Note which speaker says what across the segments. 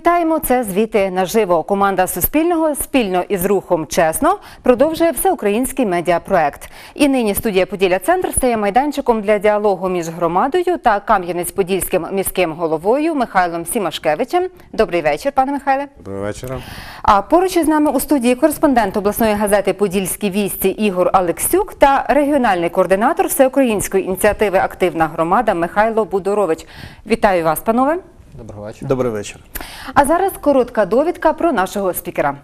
Speaker 1: Вітаємо! Це звіти наживо. Команда Суспільного спільно із рухом чесно продовжує всеукраїнський медіапроект. І нині студія Поділля Центр стає майданчиком для діалогу між громадою та Кам'янець-Подільським міським головою Михайлом Сімашкевичем. Добрий вечір, пане Михайле.
Speaker 2: Доброго вечора.
Speaker 1: А поруч із нами у студії кореспондент обласної газети Подільські вісті Ігор Алексюк та регіональний координатор всеукраїнської ініціативи Активна громада Михайло Будорович. Вітаю вас, панове.
Speaker 3: Доброго вечора.
Speaker 2: Добрий вечір.
Speaker 1: А зараз коротка довідка про нашого спікера.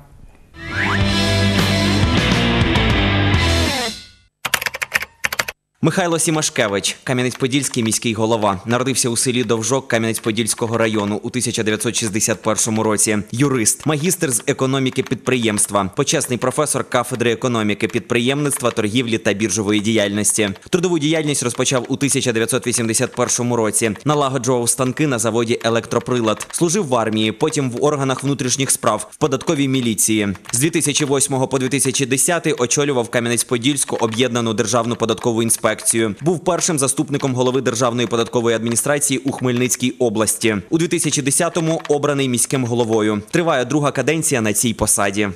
Speaker 4: Михайло Сімашкевич, Кам'янець-Подільський міський голова, народився у селі Довжок Кам'янець-Подільського району у 1961 році. Юрист, магістр з економіки підприємства, почесний професор кафедри економіки, підприємництва, торгівлі та біржової діяльності. Трудову діяльність розпочав у 1981 році. Налагоджував станки на заводі Електроприлад. Служив в армії, потім в органах внутрішніх справ, в податковій міліції. З 2008 по 2010 очолював Кам'янець-Подільську об'єднану державну податкову інспекцію. Був першим заступником голови Державної податкової адміністрації у Хмельницькій області. У 2010-му обраний міським головою. Триває друга каденція на цій посаді.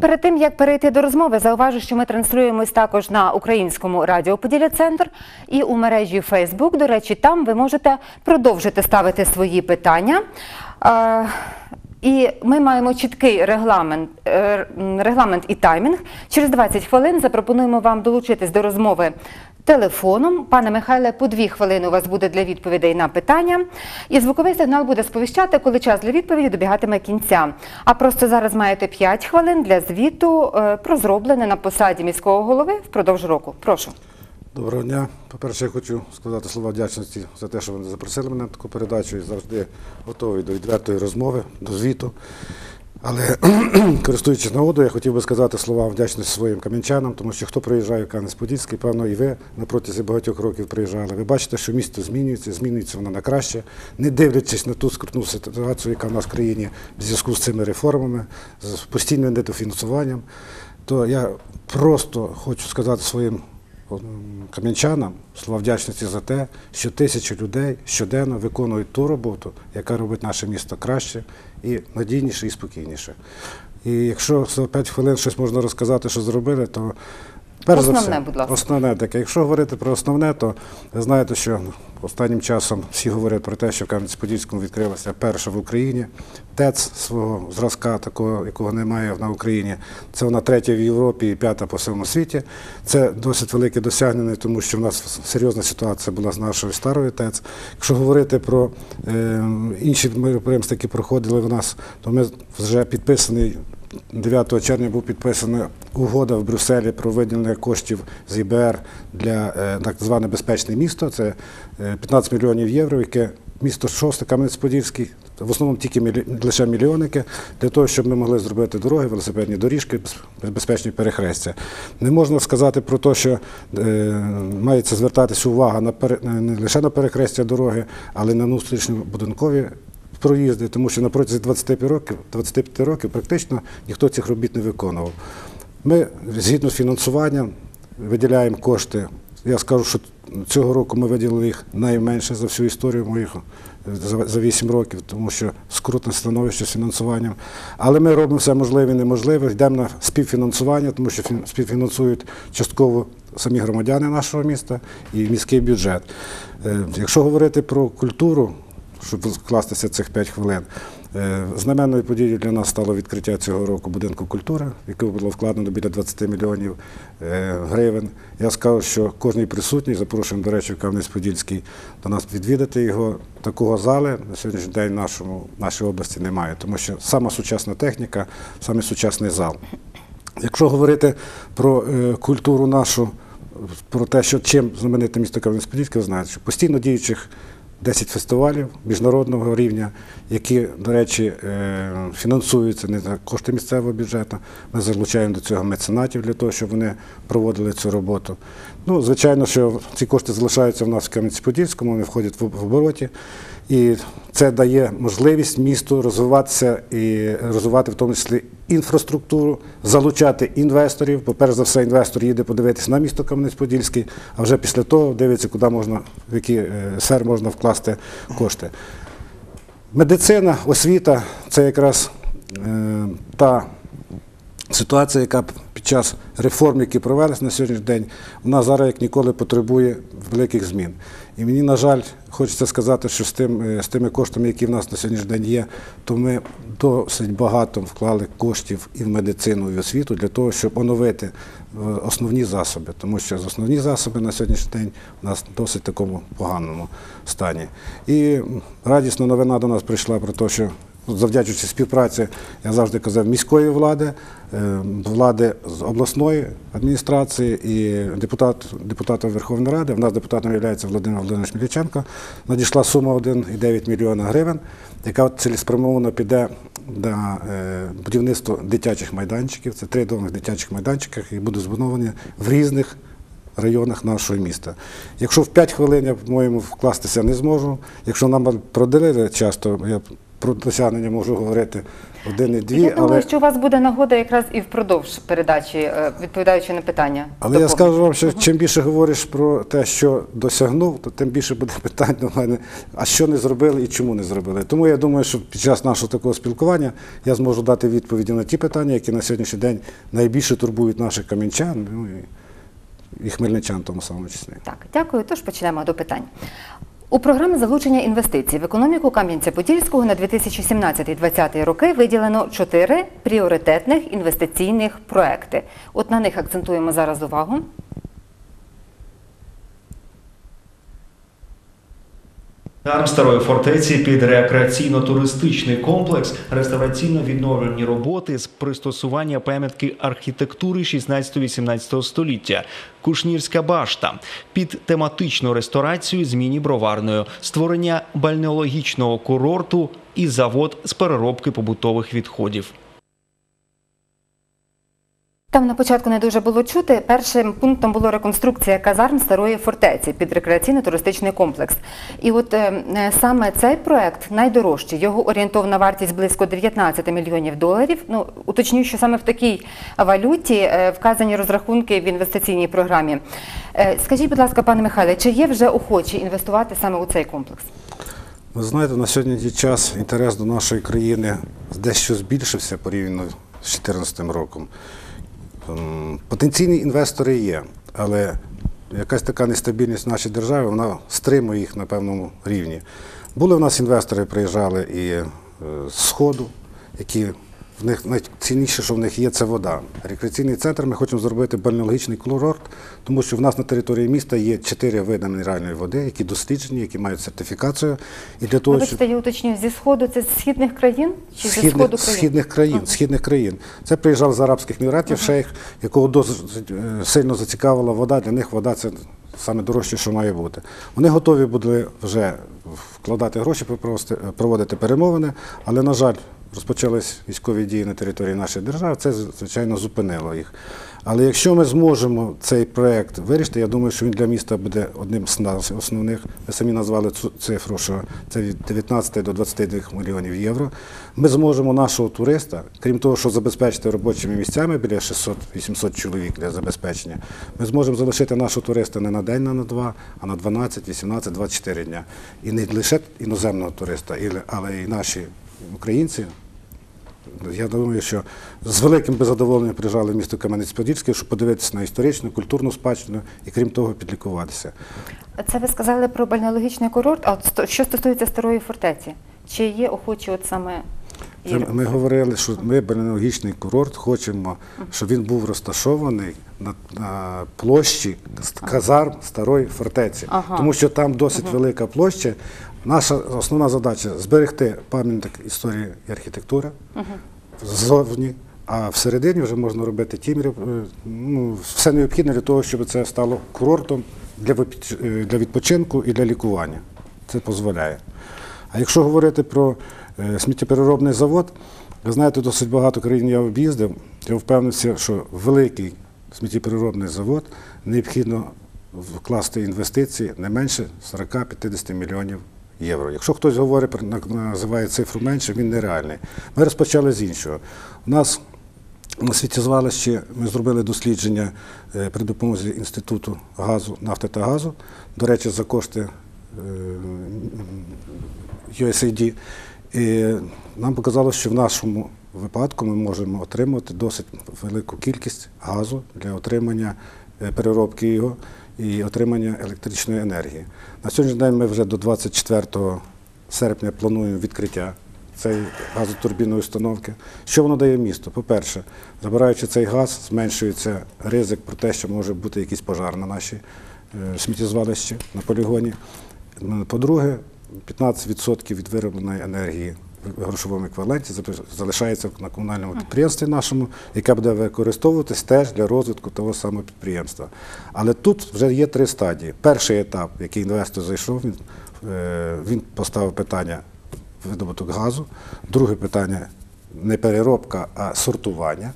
Speaker 1: Перед тим як перейти до розмови, зауважу, що ми транслюємось також на українському радіо Поділля Центр і у мережі Фейсбук. До речі, там ви можете продовжити ставити свої питання. І ми маємо чіткий регламент, е, регламент і таймінг. Через 20 хвилин запропонуємо вам долучитись до розмови телефоном. Пане Михайле, по дві хвилини у вас буде для відповідей на питання. І звуковий сигнал буде сповіщати, коли час для відповіді добігатиме кінця. А просто зараз маєте 5 хвилин для звіту е, про зроблене на посаді міського голови впродовж року. Прошу.
Speaker 2: Доброго дня. По-перше, я хочу сказати слова вдячності за те, що ви запросили мене на таку передачу і завжди готовий до відвертої розмови, до звіту. Але користуючись нагодою, я хотів би сказати слова вдячності своїм кам'янчанам, тому що хто приїжджає в Кам'янець-Подільський, певно, і ви на протязі багатьох років приїжджали. Ви бачите, що місто змінюється, змінюється воно на краще, не дивлячись на ту скрутну ситуацію, яка в нас в країні в зв'язку з цими реформами, з постійним недофінансуванням. То я просто хочу сказати своїм кам'янчанам слова вдячності за те, що тисячі людей щоденно виконують ту роботу, яка робить наше місто краще і надійніше і спокійніше. І якщо за 5 хвилин щось можна розказати, що зробили, то перш за
Speaker 1: Основне,
Speaker 2: все,
Speaker 1: будь ласка.
Speaker 2: Основне таке. Якщо говорити про основне, то ви знаєте, що останнім часом всі говорять про те, що в Кам'янець-Подільському відкрилася перша в Україні ТЕЦ свого зразка, такого, якого немає на Україні. Це вона третя в Європі і п'ята по всьому світі. Це досить велике досягнення, тому що в нас серйозна ситуація була з нашою старою ТЕЦ. Якщо говорити про е, інші мероприємства, які проходили в нас, то ми вже підписаний 9 червня був підписана угода в Брюсселі про виділення коштів з ІБР для е, так зване безпечне місто. Це е, 15 мільйонів євро, яке місто шосте Кам'янець-Подільський, в основному тільки лише мільйонники, для того, щоб ми могли зробити дороги, велосипедні доріжки, безпечні перехрестя. Не можна сказати про те, що е, мається звертатися увага на не лише на перехрестя дороги, але й на внутрішньобудинкові проїзди, тому що на протязі 25 років, 25 років практично ніхто цих робіт не виконував. Ми згідно з фінансуванням виділяємо кошти. Я скажу, що цього року ми виділили їх найменше за всю історію моїх за- за 8 років, тому що скрутне становище з фінансуванням. Але ми робимо все можливе і неможливе, йдемо на співфінансування, тому що фін- співфінансують частково самі громадяни нашого міста і міський бюджет. Е, Якщо говорити про культуру, щоб вкластися цих 5 хвилин. Е, Знаменною подією для нас стало відкриття цього року будинку культури, в який було вкладено біля 20 мільйонів е, гривень. Я скажу, що кожен присутній, запрошуємо, до речі, в Кам'янець-Подільський до нас відвідати його. Такого зали на сьогоднішній день в нашому, нашій області немає, тому що сама сучасна техніка, саме сучасний зал. Якщо говорити про е, культуру нашу, про те, що чим знамените місто Кам'янець-Подільське, ви знаєте, що постійно діючих 10 фестивалів міжнародного рівня, які, до речі, е, фінансуються не за кошти місцевого бюджету. Ми залучаємо до цього меценатів для того, щоб вони проводили цю роботу. Ну, звичайно, що ці кошти залишаються в нас в Кам'янці-Подільському, вони входять в в обороті. І це дає можливість місту розвиватися і розвивати в тому числі інфраструктуру, залучати інвесторів. Бо перш за все, інвестор їде подивитися на місто Кам'янець-Подільський, а вже після того дивиться, куди можна, в які е, сфери можна вкласти кошти. Медицина, освіта це якраз е, та ситуація, яка під час реформ, які провелися на сьогоднішній день, вона зараз як ніколи потребує великих змін. І мені, на жаль, хочеться сказати, що з, тим, е, з тими коштами, які в нас на сьогоднішній день є, то ми досить багато вклали коштів і в медицину, і в освіту для того, щоб оновити е, основні засоби. Тому що основні засоби на сьогоднішній день у нас досить такому поганому стані. І радісна новина до нас прийшла про те, що завдячуючи співпраці, я завжди казав, міської влади, е, влади з обласної адміністрації і депутат, депутата Верховної Ради. В нас депутатом є Володимир Володимирович Міліченко. Надійшла сума 1,9 мільйона гривень, яка цілеспрямовано піде на е, будівництво дитячих майданчиків. Це три нових дитячих майданчиків, які будуть збудовані в різних районах нашого міста. Якщо в 5 хвилин я, по-моєму, вкластися не зможу, якщо нам проділили часто, я про досягнення можу говорити один і дві,
Speaker 1: я думаю,
Speaker 2: але,
Speaker 1: що у вас буде нагода якраз і впродовж передачі, е, відповідаючи на питання.
Speaker 2: але я скажу вам, що чим більше говориш про те, що досягнув, то тим більше буде питань до мене, а що не зробили і чому не зробили. Тому я думаю, що під час нашого такого спілкування я зможу дати відповіді на ті питання, які на сьогоднішній день найбільше турбують наших кам'янчан ну, і, і хмельничан тому самому числі.
Speaker 1: Так, дякую. Тож почнемо до питань. У програмі залучення інвестицій в економіку Кам'янця-Подільського на 2017-2020 роки виділено чотири пріоритетних інвестиційних проекти. От на них акцентуємо зараз увагу.
Speaker 3: Арм старої фортеці під рекреаційно-туристичний комплекс, реставраційно-відновлені роботи з пристосування пам'ятки архітектури 16-18 століття, Кушнірська башта, під тематичну ресторацію з міні-броварною, створення бальнеологічного курорту і завод з переробки побутових відходів.
Speaker 1: Там на початку не дуже було чути. Першим пунктом було реконструкція казарм старої фортеці під рекреаційно-туристичний комплекс. І от е, е, саме цей проект найдорожчий. Його орієнтовна вартість близько 19 мільйонів доларів. Ну уточню, що саме в такій валюті е, вказані розрахунки в інвестиційній програмі. Е, Скажіть, будь ласка, пане Михайле, чи є вже охочі інвестувати саме у цей комплекс?
Speaker 2: Ви знаєте, на сьогоднішній час інтерес до нашої країни дещо збільшився порівняно з 2014 роком. Ем, Потенційні інвестори є, але якась така нестабільність в нашій державі, вона стримує їх на певному рівні. Були в нас інвестори, приїжджали і е, з Сходу, які в них найцінніше, що в них є, це вода. Рекреаційний центр ми хочемо зробити бальнеологічний курорт, тому що в нас на території міста є чотири види мінеральної води, які досліджені, які мають сертифікацію. І для того,
Speaker 1: Вибачте, я уточню, зі сходу це з східних країн чи зі
Speaker 2: східних,
Speaker 1: сходу країн?
Speaker 2: східних країн, східних країн. Це приїжджав з Арабських Еміратів шейх, якого досить е, сильно зацікавила вода. Для них вода це саме дорожче, що має бути. Вони готові були вже вкладати гроші, проводити перемовини, але, на жаль, розпочались військові дії на території нашої держави. Це, звичайно, зупинило їх. Але якщо ми зможемо цей проект вирішити, я думаю, що він для міста буде одним з основних. Ви самі назвали цю цифру, що це від 19 до 22 мільйонів євро. Ми зможемо нашого туриста, крім того, що забезпечити робочими місцями біля 600-800 чоловік для забезпечення, ми зможемо залишити нашого туриста не на день, а на два, а на 12, 18, 24 дня. І не лише іноземного туриста, але і наші українці. Я думаю, що з великим би задоволенням приїжджали в місто Кам'янець-Подільський, щоб подивитися на історичну, культурну спадщину і крім того, підлікуватися.
Speaker 1: Це ви сказали про бальнеологічний курорт. А що стосується старої фортеці, чи є охочі от саме
Speaker 2: ми говорили, що ми бальнеологічний курорт хочемо, щоб він був розташований на, на площі казарм старої фортеці,
Speaker 1: Ага.
Speaker 2: тому що там досить велика площа. Наша основна задача зберегти пам'ятник історії і архітектури ззовні, а всередині вже можна робити ті е, ну, все необхідне для того, щоб це стало курортом е, для відпочинку і для лікування. Це дозволяє. А якщо говорити про е, сміттєпереробний завод, ви знаєте, досить багато країн я об'їздив. Я впевнився, що великий сміттєпереробний завод необхідно вкласти інвестиції не менше 40-50 мільйонів євро. Якщо хтось говорить, називає цифру менше, він нереальний. Ми розпочали з іншого. У нас на світізвалищі ми зробили дослідження е, при допомозі Інституту газу, нафти та газу. До речі, за кошти е, USAID. І нам показало, що в нашому випадку ми можемо отримати досить велику кількість газу для отримання е, переробки його і отримання електричної енергії. На сьогоднішній день ми вже до 24 серпня плануємо відкриття цієї газотурбінної установки. Що воно дає місту? По-перше, забираючи цей газ, зменшується ризик про те, що може бути якийсь пожар на нашій е, сміттєзвалищі, на полігоні. По-друге, 15% від виробленої енергії грошовому еквіваленті залишається на комунальному підприємстві нашому, яке буде використовуватись теж для розвитку того самого підприємства. Але тут вже є три стадії. Перший етап, який інвестор зайшов, він, е, він поставив питання видобуток газу. Друге питання не переробка, а сортування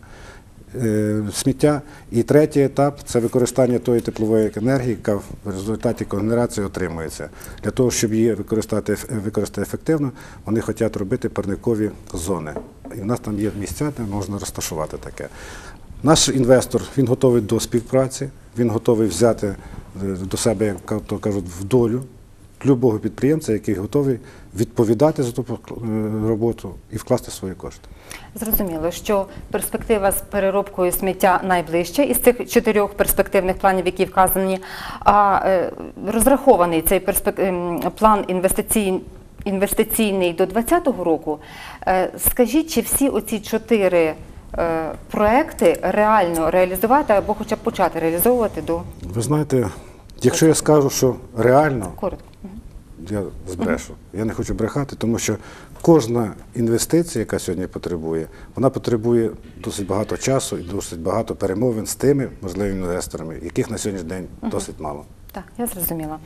Speaker 2: сміття. І третій етап це використання тої теплової енергії, яка в результаті когенерації отримується. Для того, щоб її використати, використати ефективно, вони хочуть робити парникові зони. І в нас там є місця, де можна розташувати таке. Наш інвестор він готовий до співпраці, він готовий взяти е, до себе, як то кажуть, в долю любого підприємця, який готовий відповідати за ту е, роботу і вкласти свої кошти.
Speaker 1: Зрозуміло, що перспектива з переробкою сміття найближча із цих чотирьох перспективних планів, які вказані. А е, розрахований цей перспек... ем, план інвестицій... інвестиційний до 2020 року. Е, Скажіть, чи всі оці чотири проекти реально реалізувати або хоча б почати реалізовувати до
Speaker 2: Ви знаєте, якщо я скажу, що реально,
Speaker 1: коротко?
Speaker 2: я збрешу. Я не хочу брехати, тому що кожна інвестиція, яка сьогодні потребує, вона потребує досить багато часу і досить багато перемовин з тими можливими інвесторами, яких на сьогоднішній день досить мало.
Speaker 1: Так, я зрозуміла.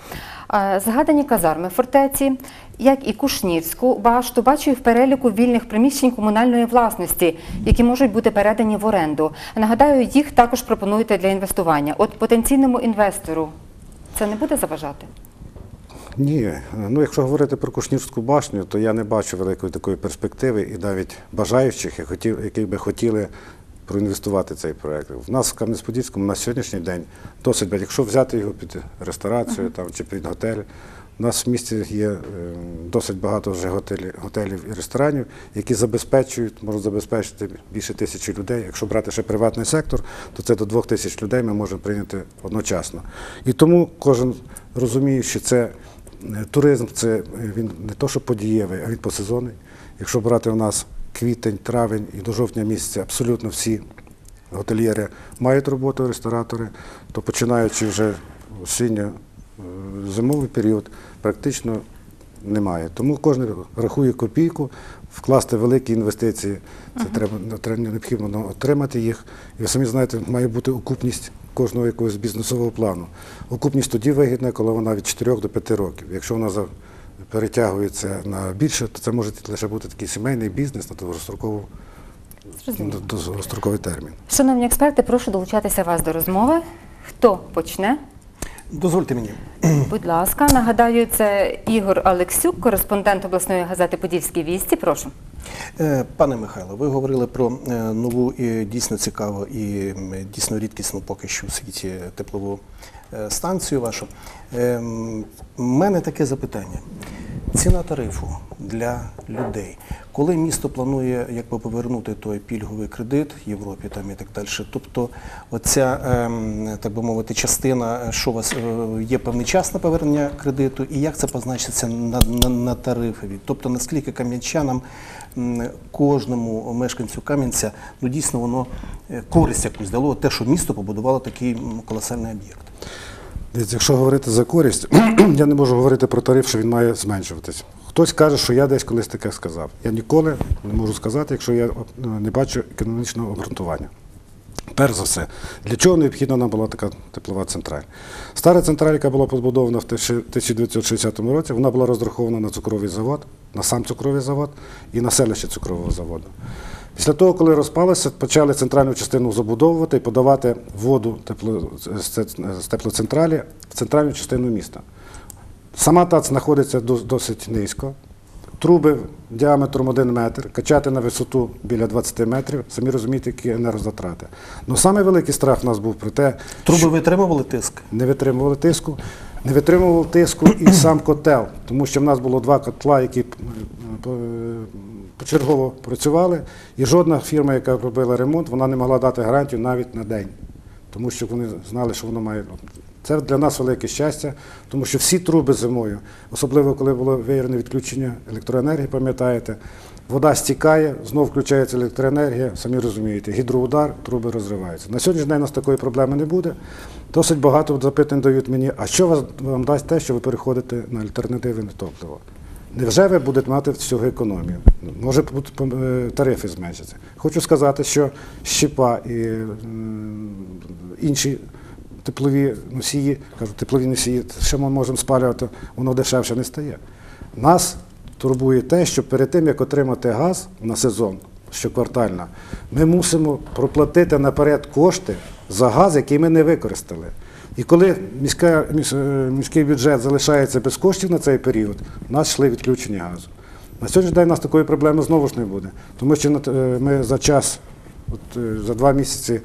Speaker 1: Згадані казарми фортеці, як і Кушнірську башту, бачу в переліку вільних приміщень комунальної власності, які можуть бути передані в оренду. Нагадаю, їх також пропонуєте для інвестування. От потенційному інвестору це не буде заважати?
Speaker 2: Ні, ну якщо говорити про Кушнірську башню, то я не бачу великої такої перспективи і навіть бажаючих, які би хотіли проінвестувати цей проект. В нас в Кам'янець-Подільському на сьогоднішній день досить, якщо взяти його під реставрацію там, чи під готель, у нас в місті є е, досить багато вже готелів, і ресторанів, які забезпечують, можуть забезпечити більше тисячі людей. Якщо брати ще приватний сектор, то це до двох тисяч людей ми можемо прийняти одночасно. І тому кожен розуміє, що це е, туризм, це е, він не то, що подієвий, а він посезонний. Якщо брати у нас квітень, травень і до жовтня місяця абсолютно всі готельєри мають роботу, ресторатори, то починаючи вже осінньо е, зимовий період, практично немає. Тому кожен рахує копійку, вкласти великі інвестиції. Це треба, треба необхідно отримати їх. І ви самі знаєте, має бути окупність кожного якогось бізнесового плану. Окупність тоді вигідна, коли вона від 4 до 5 років. Якщо вона перетягується на більше, то це може лише бути такий сімейний бізнес на довгострокову до- термін.
Speaker 1: Шановні експерти, прошу долучатися вас до розмови. Хто почне?
Speaker 5: Дозвольте мені.
Speaker 1: Будь ласка, нагадаю, це Ігор Алексюк, кореспондент обласної газети Подільські вісті. Прошу.
Speaker 5: Е, Пане Михайло, ви говорили про е, нову і дійсно цікаву і дійсно рідкісну поки що в світі теплову станцію вашу. У мене таке запитання. Ціна тарифу для людей. Коли місто планує якби повернути той пільговий кредит Європі там і так далі, тобто оця, ем, так би мовити, частина, е, що у вас е, є певний час на повернення кредиту, і як це позначиться на, на, на тарифові? Тобто наскільки кам'янчанам, кожному мешканцю Кам'янця, ну дійсно воно е, користь якусь дало, те, що місто побудувало такий колосальний об'єкт.
Speaker 2: Дивіться, якщо говорити за користь, я не можу говорити про тариф, що він має зменшуватись. Хтось каже, що я десь колись таке сказав. Я ніколи не можу сказати, якщо я е, не бачу економічного обґрунтування. Перш за все, для чого необхідна нам була така теплова централь? Стара централь, яка була побудована в 1960 році, вона була розрахована на цукровий завод, на сам цукровий завод і на селище цукрового заводу. Після того, коли розпалося, почали центральну частину забудовувати і подавати воду з теплоцентралі в центральну частину міста. Сама ТАЦ знаходиться досить низько. Труби діаметром 1 метр, качати на висоту біля 20 метрів, самі розумієте, які енергозатрати. Ну саме великий страх у нас був про те,
Speaker 5: Труби витримували тиск?
Speaker 2: не витримували тиску, не витримував тиску і сам котел, тому що в нас було два котла, які е, е, почергово працювали, і жодна фірма, яка робила ремонт, вона не могла дати гарантію навіть на день, тому що вони знали, що воно має. Це для нас велике щастя, тому що всі труби зимою, особливо коли було виявлене відключення електроенергії, пам'ятаєте, вода стікає, знов включається електроенергія, самі розумієте, гідроудар, труби розриваються. На сьогоднішній день у нас такої проблеми не буде. Досить багато запитань дають мені, а що вам дасть те, що ви переходите на альтернативне топливо? Невже ви будете мати цього економію? Може е, тарифи зменшаться. Хочу сказати, що щепа і інші теплові носії, кажу, теплові носії, ще ми можемо спалювати, воно дешевше не стає. Нас турбує те, що перед тим, як отримати газ на сезон, щоквартально, ми мусимо проплатити наперед кошти за газ, який ми не використали. І коли міська, міс- е, міський бюджет залишається без коштів на цей період, у нас йшли відключення газу. На сьогоднішній день у нас такої проблеми знову ж не буде, тому що е, ми за час, от, е, за два місяці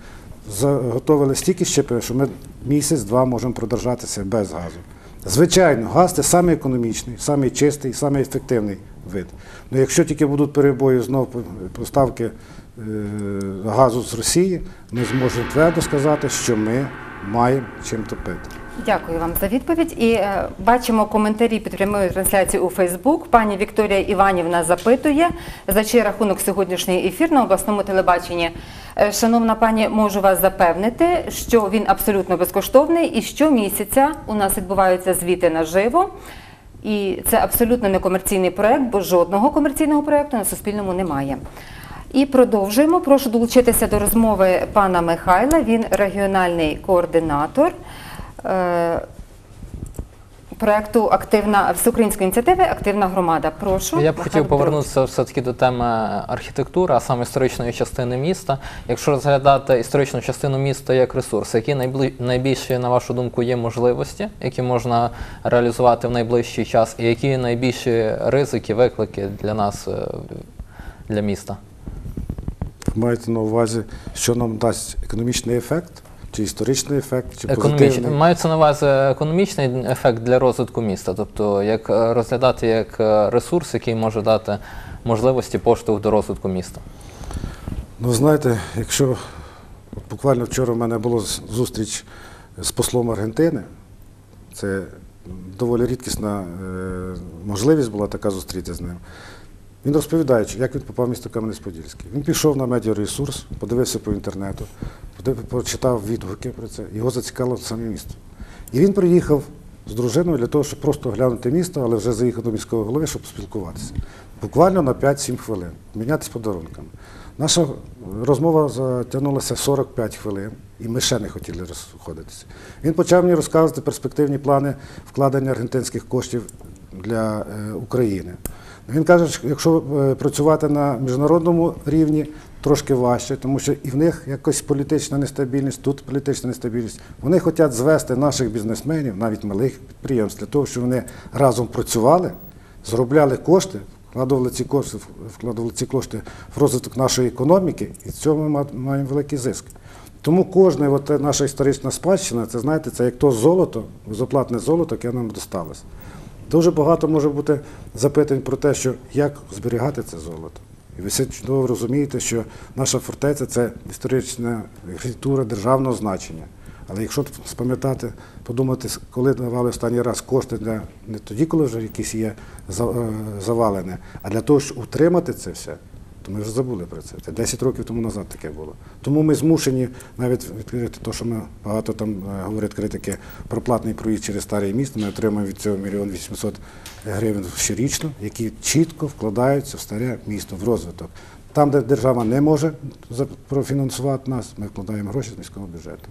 Speaker 2: заготовили стільки щепи, що ми місяць-два можемо продержатися без газу. Звичайно, газ це самий економічний, самий чистий, ефективний вид. Ну, якщо тільки будуть перебої знов поставки е, газу з Росії, ми зможемо твердо сказати, що ми маємо чим топити.
Speaker 1: Дякую вам за відповідь. І е, бачимо коментарі під прямою трансляцією у Фейсбук. Пані Вікторія Іванівна запитує, за чий рахунок сьогоднішній ефір на обласному телебаченні. Е, Шановна пані, можу вас запевнити, що він абсолютно безкоштовний і щомісяця у нас відбуваються звіти наживо. І це абсолютно не комерційний проект, бо жодного комерційного проекту на Суспільному немає. І продовжуємо. Прошу долучитися до розмови пана Михайла. Він регіональний координатор е, проекту Активна всеукраїнської ініціативи Активна громада. Прошу.
Speaker 6: Я б хотів повернутися все-таки до теми архітектури, а саме історичної частини міста. Якщо розглядати історичну частину міста як ресурс, які найбільші, на вашу думку, є можливості, які можна реалізувати в найближчий час, і які найбільші ризики, виклики для нас, е, для міста?
Speaker 2: Маєте на увазі, що нам дасть економічний ефект, чи історичний ефект, чи позитивний?
Speaker 6: Мається на увазі економічний ефект для розвитку міста, тобто як е, розглядати як е, ресурс, який може дати можливості поштовх до розвитку міста.
Speaker 2: Ну, знаєте, якщо буквально вчора в мене була зустріч з послом Аргентини, це доволі рідкісна е, можливість була така зустрітися з ним. Він розповідає, як він попав в місто Кам'янець-Подільський. Він пішов на медіаресурс, подивився по інтернету, почитав відгуки про це, його зацікавило саме місто. І він приїхав з дружиною для того, щоб просто глянути місто, але вже заїхав до міського голови, щоб спілкуватися. Буквально на 5-7 хвилин, мінятися подарунками. Наша розмова затягнулася 45 хвилин, і ми ще не хотіли розходитися. Він почав мені розказувати перспективні плани вкладення аргентинських коштів для е, України. Він каже, що якщо е, працювати на міжнародному рівні, трошки важче, тому що і в них якось політична нестабільність, тут політична нестабільність. Вони хочуть звести наших бізнесменів, навіть малих підприємств, для того, щоб вони разом працювали, заробляли кошти, вкладували ці кошти, вкладували ці кошти в розвиток нашої економіки, і з цього ми маємо великий зиск. Тому кожна наша історична спадщина, це знаєте, це як то золото, безоплатне золото, яке нам досталось. Дуже багато може бути запитань про те, що як зберігати це золото. І ви все чудово розумієте, що наша фортеця це історична архітектура державного значення. Але якщо спам'ятати, подумати, коли давали останній раз кошти для не тоді, коли вже якісь є е, завалене, а для того, щоб утримати це все, то ми вже забули про це. Це 10 років тому назад таке було. Тому ми змушені навіть відкрити те, що ми багато там е, говорять критики про платний проїзд через старий міст. Ми отримуємо від цього мільйон 800 гривень щорічно, які чітко вкладаються в старе місто, в розвиток. Там, де держава не може профінансувати нас, ми вкладаємо гроші з міського бюджету.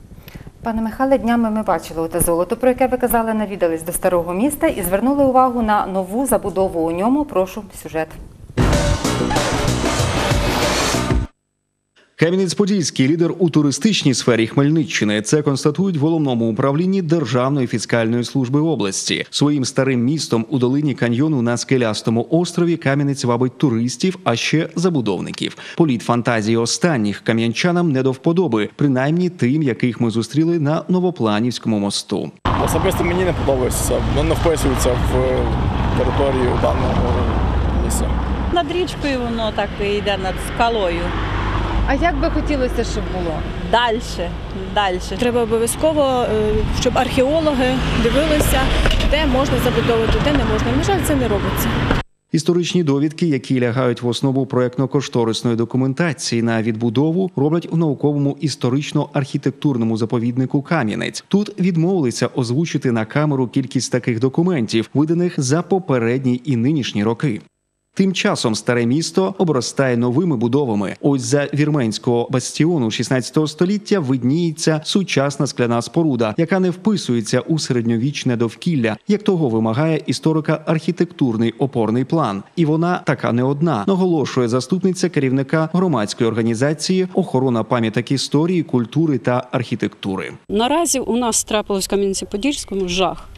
Speaker 1: Пане Михайле, днями ми бачили те золото, про яке ви казали, навідались до старого міста і звернули увагу на нову забудову у ньому. Прошу сюжет.
Speaker 3: Кам'янець-Подільський лідер у туристичній сфері Хмельниччини. Це констатують в головному управлінні Державної фіскальної служби області. Своїм старим містом у долині каньйону на скелястому острові Кам'янець вабить туристів, а ще забудовників. Політ фантазії останніх кам'янчанам не до вподоби, принаймні тим, яких ми зустріли на Новопланівському мосту.
Speaker 7: Особисто мені не подобається, воно не вписується в територію даного місця.
Speaker 8: Над річкою воно так і йде над скалою.
Speaker 1: А як би хотілося, щоб було?
Speaker 8: Далі, далі.
Speaker 9: Треба обов'язково, е, щоб археологи дивилися, де можна забудовувати, де не можна. На жаль, це не робиться.
Speaker 3: Історичні довідки, які лягають в основу проектно-кошторисної документації на відбудову, роблять у науковому історично-архітектурному заповіднику Кам'янець. Тут відмовилися озвучити на камеру кількість таких документів, виданих за попередні і нинішні роки. Тим часом старе місто обростає новими будовами. Ось за вірменського бастіону 16 століття видніється сучасна скляна споруда, яка не вписується у середньовічне довкілля, як того вимагає історико-архітектурний опорний план. І вона така не одна, наголошує заступниця керівника громадської організації охорона пам'яток історії, культури та архітектури.
Speaker 10: Наразі у нас трапилось в Кам'янці-Подільському жах.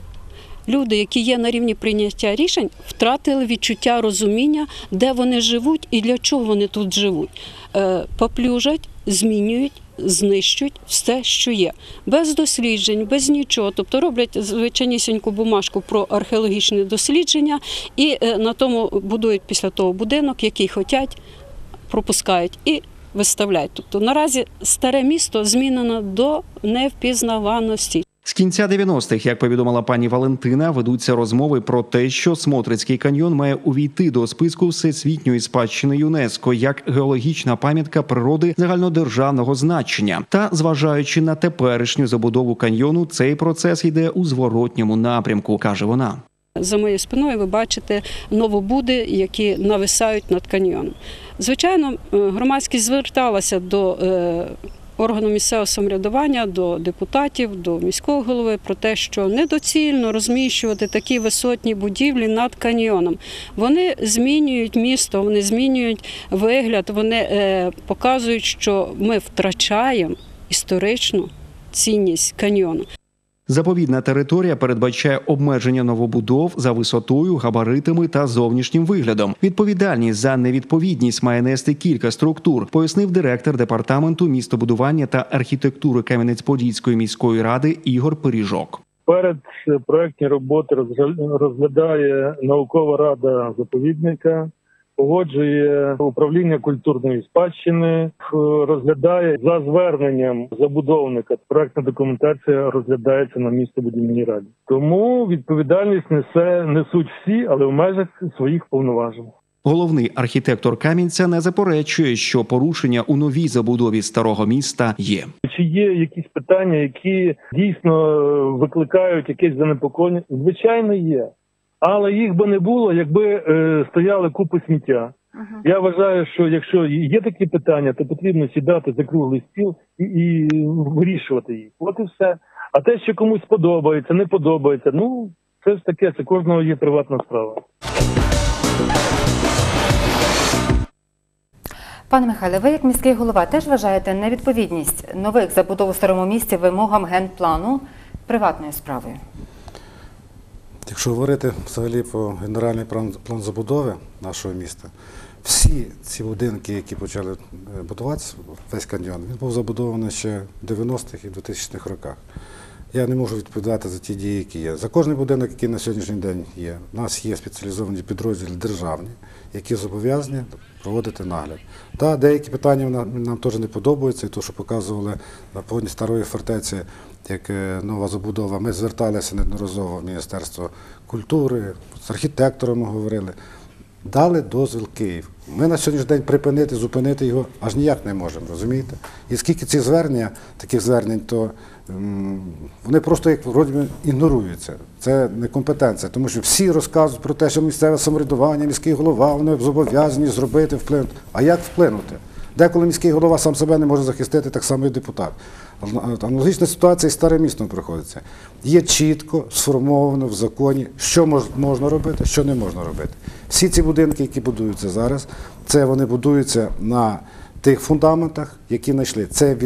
Speaker 10: Люди, які є на рівні прийняття рішень, втратили відчуття розуміння, де вони живуть і для чого вони тут живуть. Е, Поплюжать, змінюють, знищують все, що є. Без досліджень, без нічого. Тобто роблять звичайнісіньку бумажку про археологічне дослідження і е, на тому будують після того будинок, який хочуть, пропускають і виставляють. Тобто наразі старе місто змінено до невпізнаваності.
Speaker 3: З кінця 90-х, як повідомила пані Валентина, ведуться розмови про те, що Смотрицький каньйон має увійти до списку всесвітньої спадщини ЮНЕСКО як геологічна пам'ятка природи загальнодержавного значення. Та зважаючи на теперішню забудову каньйону, цей процес йде у зворотньому напрямку, каже вона.
Speaker 10: За моєю спиною ви бачите новобуди, які нависають над каньйоном. Звичайно, е, громадськість зверталася до е, органу місцевого самоврядування, до депутатів, до міського голови про те, що недоцільно розміщувати такі висотні будівлі над каньйоном. Вони змінюють місто, вони змінюють вигляд, вони е, показують, що ми втрачаємо історичну цінність каньйону.
Speaker 3: Заповідна територія передбачає обмеження новобудов за висотою, габаритами та зовнішнім виглядом. Відповідальність за невідповідність має нести кілька структур, пояснив директор департаменту містобудування та архітектури Кам'янець-Подільської міської ради Ігор Пиріжок.
Speaker 11: Перед е, проектні роботи розгля- розглядає наукова рада заповідника, погоджує управління культурної спадщини, е, розглядає за зверненням забудовника. Проектна документація розглядається на містобудівній раді. Тому відповідальність несе несуть всі, але в межах своїх повноважень.
Speaker 3: Головний архітектор Кам'янця не заперечує, що порушення у новій забудові старого міста є.
Speaker 11: Чи є якісь питання, які дійсно е, викликають якесь занепокоєння? Звичайно, є. Але їх би не було, якби е, стояли купи сміття. Я вважаю, що якщо є такі питання, то потрібно сідати за круглий стіл і, і вирішувати їх. От і все. А те, що комусь подобається, не подобається, ну це ж таке, це кожного є приватна справа.
Speaker 1: Пане Михайле, ви як міський голова теж вважаєте невідповідність нових забудов у старому місті вимогам генплану приватною справою?
Speaker 2: Якщо говорити взагалі про генеральний план, забудови нашого міста, всі ці будинки, які почали е, будуватися, весь каньйон, він був забудований ще в 90-х і 2000-х роках. Я не можу відповідати за ті дії, які є. За кожний будинок, який на сьогоднішній день є, у нас є спеціалізовані підрозділи державні, які зобов'язані проводити нагляд. Та деякі питання нам, теж не подобаються, і то, що показували на фоні старої фортеці, як е, нова забудова. Ми зверталися неодноразово в Міністерство культури, з архітекторами говорили. Дали дозвіл Київ. Ми на сьогоднішній день припинити, зупинити його аж ніяк не можемо, розумієте? І скільки цих звернення, таких звернень, то вони просто як вроді ігноруються. Це некомпетенція, тому що всі розказують про те, що місцеве самоврядування, міський голова, вони зобов'язані зробити, вплинути. А як вплинути? Деколи міський голова сам себе не може захистити, так само і депутат. Аналогічна ситуація і старим містом приходиться. Є чітко сформовано в законі, що можна робити, що не можна робити. Всі ці будинки, які будуються зараз, це вони будуються на тих фундаментах, які знайшли. Це е,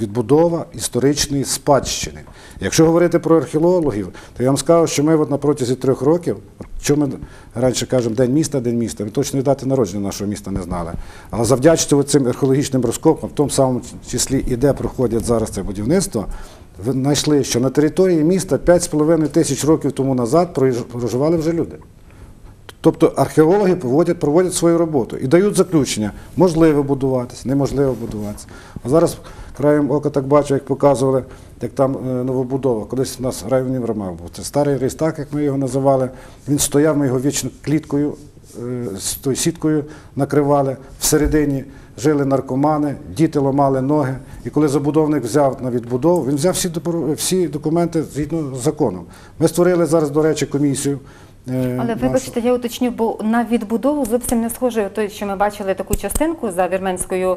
Speaker 2: відбудова історичної спадщини. Якщо говорити про археологів, то я вам скажу, що ми от на протязі трьох років, що ми раніше кажемо День міста, День міста, ми точної дати народження нашого міста не знали. Але завдячуючи цим археологічним розкопам, в тому самому числі і де проходять зараз це будівництво, знайшли, що на території міста 5,5 тисяч років тому назад проживали вже люди. Тобто археологи проводять, проводять свою роботу і дають заключення, можливо будуватися, неможливо будуватися. А зараз краєм ока так бачу, як показували, як там е, новобудова. Колись у нас районний Ромав був. Це старий рейстак, як ми його називали. Він стояв, ми його вічно кліткою, е, тою сіткою накривали. Всередині жили наркомани, діти ламали ноги. І коли забудовник взяв на відбудову, він взяв всі документи згідно з законом. Ми створили зараз, до речі, комісію. Е,
Speaker 1: Але вибачте, я уточню, бо на відбудову зовсім не схоже той, що ми бачили таку частинку за вірменською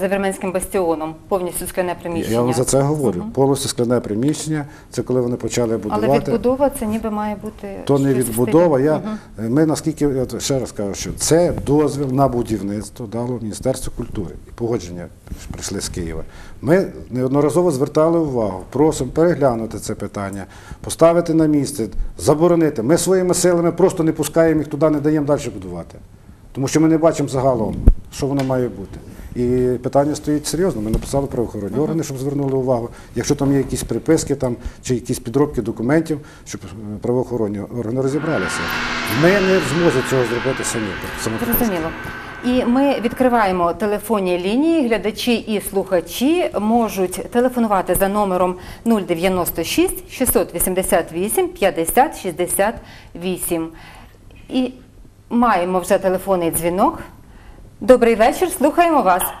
Speaker 1: за вірменським бастіоном, повністю скляне приміщення.
Speaker 2: Я вам за це говорю. Повністю скляне приміщення. Це коли вони почали будувати.
Speaker 1: Але відбудова це ніби має бути
Speaker 2: То не відбудова. Я,
Speaker 1: Мгм.
Speaker 2: Ми наскільки я ще раз кажу, що це дозвіл на будівництво дало Міністерство культури і погодження прийшли з Києва. Ми неодноразово звертали увагу, просимо переглянути це питання, поставити на місце, заборонити. Ми своїми силами просто не пускаємо їх туди, не даємо далі будувати. Тому що ми не бачимо загалом, що воно має бути. І питання стоїть серйозно. Ми написали правоохоронні органи, щоб звернули увагу. Якщо там є якісь приписки там, чи якісь підробки документів, щоб е, правоохоронні органи розібралися. Ми не зможемо цього зробити самі.
Speaker 1: Зрозуміло. І ми відкриваємо телефонні лінії. Глядачі і слухачі можуть телефонувати за номером 096 688 50 68. І маємо вже телефонний дзвінок. Добрий вечір, слухаємо вас.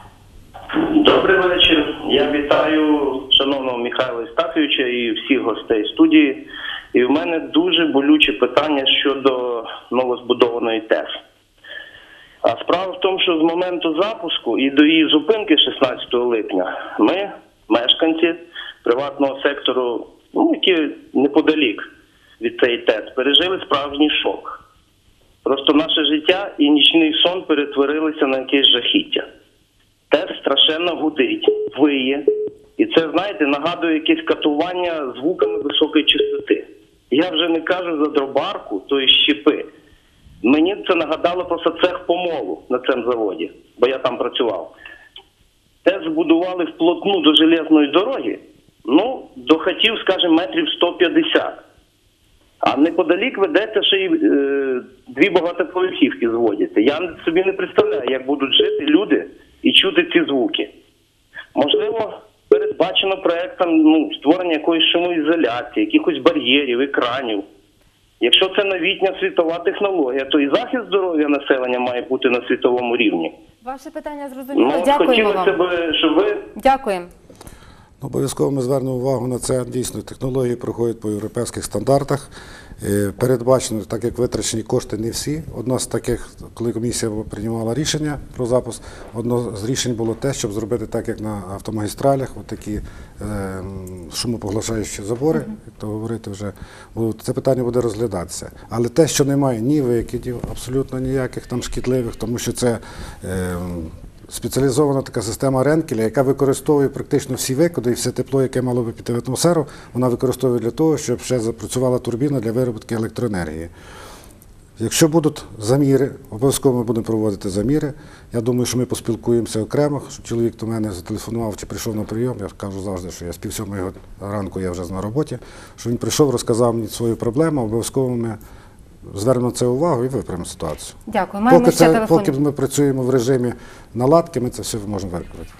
Speaker 12: Добрий вечір. Я вітаю шановного Михайла Істафійовича і всіх гостей студії. І в мене дуже болюче питання щодо новозбудованої ТЕС. А справа в тому, що з моменту запуску і до її зупинки 16 липня ми, мешканці приватного сектору, ну, які неподалік від цієї ТЕС, пережили справжній шок. Просто наше життя і нічний сон перетворилися на якесь жахіття. Тес страшенно гудить, виє. І це, знаєте, нагадує якесь катування звуками високої частоти. Я вже не кажу за дробарку, то і щепи. Мені це нагадало просто цех помолу на цьому заводі, бо я там працював. Те збудували вплотну до железної дороги, ну, до хатів, скажімо, метрів 150. А неподалік ведеться ще й е, дві багатоповерхівки зводяться. Я собі не представляю, як будуть жити люди і чути ці звуки. Можливо, передбачено проектом ну, створення якоїсь шумоізоляції, якихось бар'єрів, екранів. Якщо це новітня світова технологія, то і захист здоров'я населення має бути на світовому рівні.
Speaker 1: Ваше питання зрозуміло.
Speaker 12: Ну,
Speaker 1: Дякуємо
Speaker 12: хотілося
Speaker 1: вам.
Speaker 12: б, щоб ви
Speaker 1: Дякуємо.
Speaker 2: Ну, Обов'язково ми звернемо увагу на це. Дійсно, технології проходять по європейських стандартах. Е, Передбачено, так як витрачені кошти не всі. Одно з таких, коли комісія приймала рішення про запуск, одно з рішень було те, щоб зробити так, як на автомагістралях, от такі е, шумопоглашаючі забори, як то говорити вже. Це питання буде розглядатися. Але те, що немає ні викидів, абсолютно ніяких там шкідливих, тому що це. Спеціалізована така система Ренкеля, яка використовує практично всі викиди і все тепло, яке мало би піти в атмосферу, вона використовує для того, щоб ще запрацювала турбіна для виробітки електроенергії. Якщо будуть заміри, обов'язково ми будемо проводити заміри. Я думаю, що ми поспілкуємося окремо. Що чоловік до мене зателефонував чи прийшов на прийом. Я кажу завжди, що я з пів сьомої ранку я вже на роботі. Що він прийшов, розказав мені свою проблему. Обов'язково ми звернемо це увагу і виправимо ситуацію.
Speaker 1: Дякую. Маємо
Speaker 2: Поки,
Speaker 1: ще
Speaker 2: це,
Speaker 1: телефон.
Speaker 2: поки ми працюємо в режимі наладки, ми це все можемо виправити.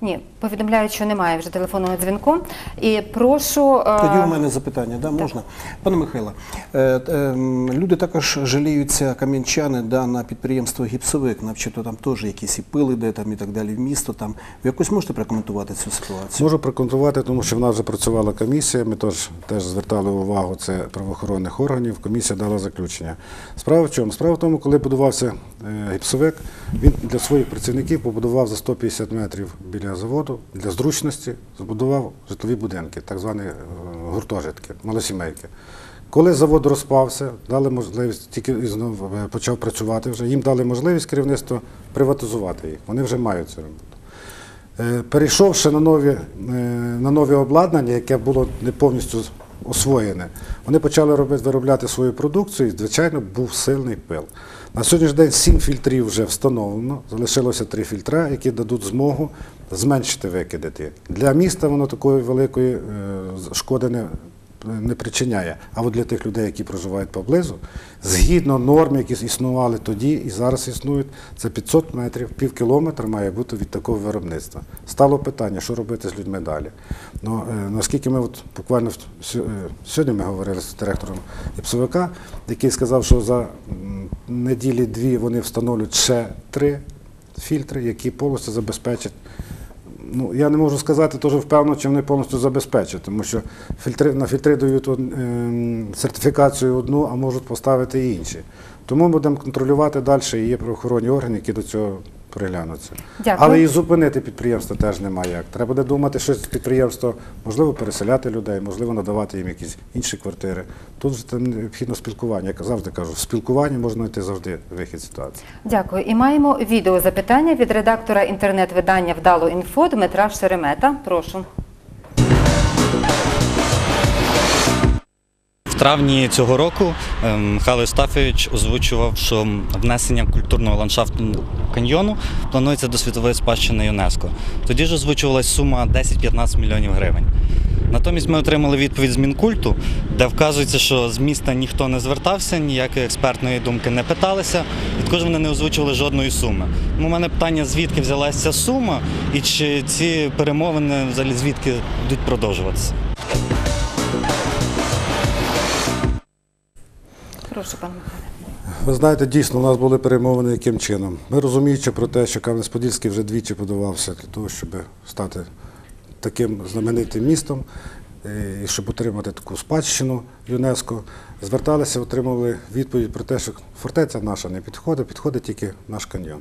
Speaker 1: Ні, повідомляють, що немає вже телефонного дзвінку. І прошу. е,
Speaker 5: Тоді у мене запитання, да, можна? Пане Михайло, е, е, люди також жаліються, кам'янчани, да, на підприємство гіпсовик, начебто там теж якісь і пили, де там і так далі в місто. Там. Ви якось можете прокоментувати цю ситуацію?
Speaker 2: Можу прокоментувати, тому що в нас вже працювала комісія. Ми теж, теж звертали увагу це правоохоронних органів. Комісія дала заключення. Справа в чому? Справа в тому, коли будувався гіпсовик, він для своїх працівників побудував за 150 метрів біля заводу для зручності, збудував житлові будинки, так звані е, гуртожитки, малосімейки. Коли завод розпався, дали можливість, тільки знову е, почав працювати вже, їм дали можливість керівництво приватизувати їх. Вони вже мають цю роботу. Е, Перейшовши на нові, на нові обладнання, яке було не повністю освоєне, вони почали робити, виробляти свою продукцію, і, звичайно, був сильний пил. На сьогоднішній день сім фільтрів вже встановлено, залишилося три фільтра, які дадуть змогу зменшити викиди. Для міста воно такої великої е, шкоди не, не причиняє. А от для тих людей, які проживають поблизу, згідно норм, які існували тоді і зараз існують, це 500 метрів, пів кілометра має бути від такого виробництва. Стало питання, що робити з людьми далі. Ну, е, наскільки ми от буквально е, сьогодні ми говорили з директором ІПСВК, який сказав, що за неділі дві вони встановлюють ще три фільтри, які повністю забезпечать Ну, я не можу сказати теж впевнено, чи вони повністю забезпечать, тому що фільтри, на фільтри дають ем, сертифікацію одну, а можуть поставити інші. Тому будемо контролювати далі, і є правоохоронні органи, які до цього приглянуться.
Speaker 1: Дякую.
Speaker 2: Але і зупинити підприємство теж немає як. Треба буде думати, що підприємство можливо переселяти людей, можливо, надавати їм якісь інші квартири. Тут вже там необхідно спілкування. Я завжди кажу, в спілкуванні можна знайти завжди вихід ситуації.
Speaker 1: Дякую. І маємо відеозапитання від редактора інтернет-видання Вдало інфо Дмитра Шеремета. Прошу.
Speaker 13: Травні цього року е, Михайло Єстафович озвучував, що внесення культурного ландшафтного каньйону планується до світової спадщини ЮНЕСКо. Тоді ж озвучувалась сума 10-15 мільйонів гривень. Натомість ми отримали відповідь з Мінкульту, де вказується, що з міста ніхто не звертався, ніякої експертної думки не питалися, і також вони не озвучували жодної суми. У мене питання, звідки взялася сума, і чи ці перемовини взагалі звідки будуть продовжуватися.
Speaker 1: Прошу, пане Михайле.
Speaker 2: Ви знаєте, дійсно, у нас були перемовини яким чином. Ми розуміючи про те, що Кам'янець-Подільський вже двічі подавався для того, щоб стати таким знаменитим містом е, і щоб отримати таку спадщину ЮНЕСКО, зверталися, отримували відповідь про те, що фортеця наша не підходить, підходить тільки наш каньйон.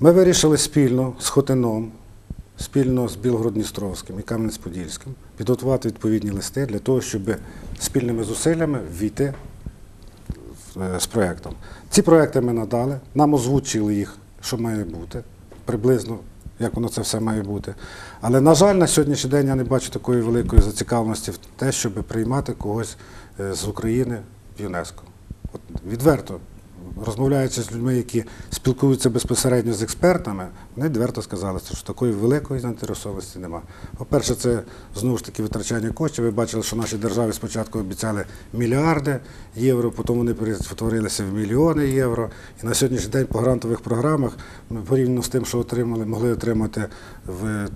Speaker 2: Ми вирішили спільно з Хотином, спільно з Білгород-Дністровським і Кам'янець-Подільським підготувати відповідні листи для того, щоб спільними зусиллями війти з проєктом. Ці проекти ми надали, нам озвучили їх, що має бути, приблизно, як воно це все має бути. Але, на жаль, на сьогоднішній день я не бачу такої великої зацікавленості в те, щоб приймати когось е, з України в ЮНЕСКО. От відверто, розмовляючи з людьми, які спілкуються безпосередньо з експертами, вони відверто сказали, що такої великої заінтересованості немає. По-перше, це знову ж таки витрачання коштів. Ви бачили, що нашій державі спочатку обіцяли мільярди євро, потім вони перетворилися в мільйони євро. І на сьогоднішній день по грантових програмах ми порівняно з тим, що отримали, могли отримати в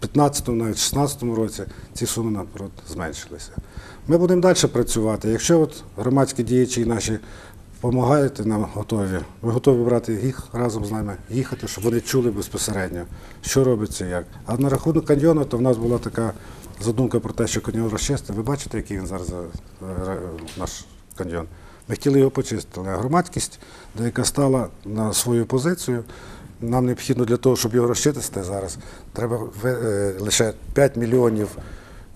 Speaker 2: 15 навіть 16 році ці суми наоборот зменшилися. Ми будемо далі працювати. Якщо от громадські діячі наші допомагають, нам готові, ми готові брати їх разом з нами, їхати, щоб вони чули безпосередньо, що робиться як. А на рахунок каньйону, то в нас була така задумка про те, що каньйон розчистити. Ви бачите, який він зараз е, е, наш каньйон. Ми хотіли його почистити, але громадськість, деяка стала на свою позицію. Нам необхідно для того, щоб його розчистити зараз, треба е, лише 5 мільйонів